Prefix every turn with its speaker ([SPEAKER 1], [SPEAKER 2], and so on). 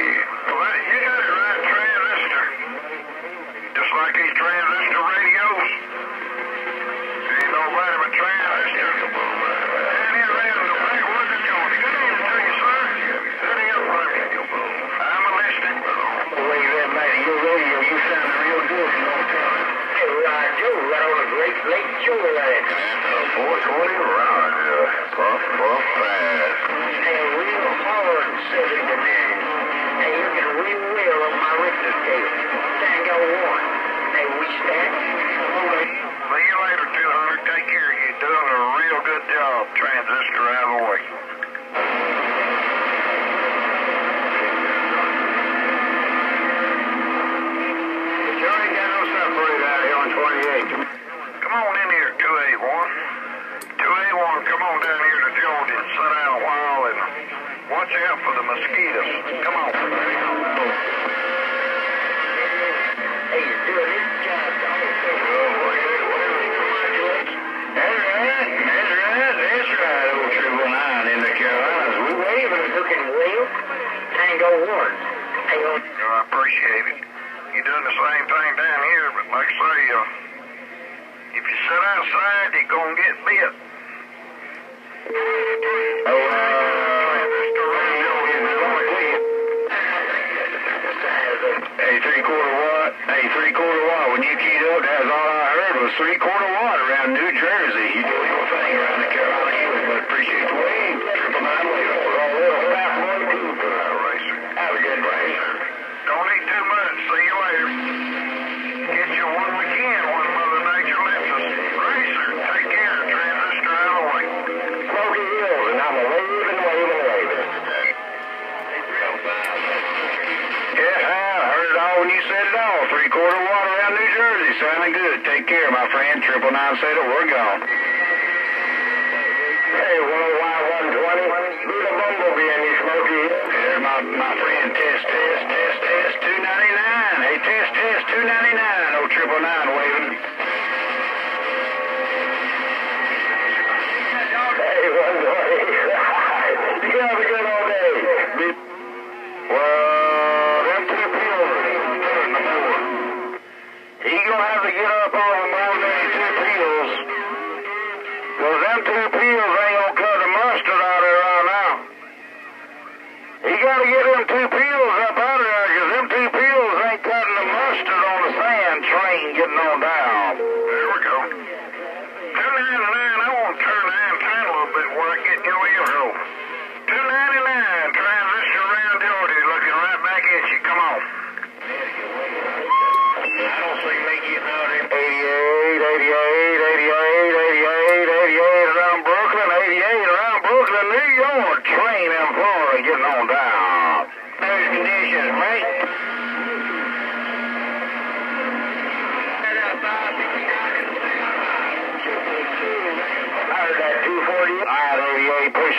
[SPEAKER 1] Well, you got it right, transistor. Just like these transistor radios. Ain't nobody but transistor. And here, Randall, hey, what's it going? Good evening to you, sir. Good evening from you. I'm a listening.
[SPEAKER 2] Wait a minute, your radio, you sound real good, you know what I'm saying? Hey, Rod Joe, right on the Great Lake Shore last night.
[SPEAKER 1] 420 Roger. Puff, puff, pass. Good job. Transistor way.
[SPEAKER 2] Got no on 28.
[SPEAKER 1] Come on in here, 281. 281, come on down here to and sit down a while and watch out for the mosquitoes. Come on.
[SPEAKER 2] Hey, you're doing this job, don't you?
[SPEAKER 1] That's right, that's right, that's right, old triple nine in the Carolinas. We waving.
[SPEAKER 2] Looking well. Tango 1. Hey.
[SPEAKER 1] I appreciate it. You're doing the same thing down here, but like I say, uh, if you sit outside, you're going to get bit.
[SPEAKER 2] Oh,
[SPEAKER 1] Transistor radio in the
[SPEAKER 2] Hey, three quarter watt. Hey, three quarter watt. When you keyed up, that's all I heard was three quarter watt around New Jersey. You do your thing around the Carolina Hills, but appreciate the wave. Triple nine wave. We're all little fat boy too.
[SPEAKER 1] racer.
[SPEAKER 2] Have a good day.
[SPEAKER 1] Don't eat too much. See you later. Get you one we can when Mother Nature lets us. Racer, take care. Transistor out of the way.
[SPEAKER 2] Smoky Hills, and I'm a waving, waving, waving.
[SPEAKER 1] Yes, I heard it all when you said it all. Three quarter watt around New Jersey. Sounding good. Take care, my friend. Triple nine said it. We're gone.
[SPEAKER 2] Hey, 101, 120. Be the bumblebee in you, Smoky Hills.
[SPEAKER 1] There's my, my friend. Test, test, test. He gotta get them two pills up out of there, cause them two pills ain't cutting the mustard on the sand train getting on down. There we go. Two ninety nine, I wanna turn the antenna a little bit where I get your ear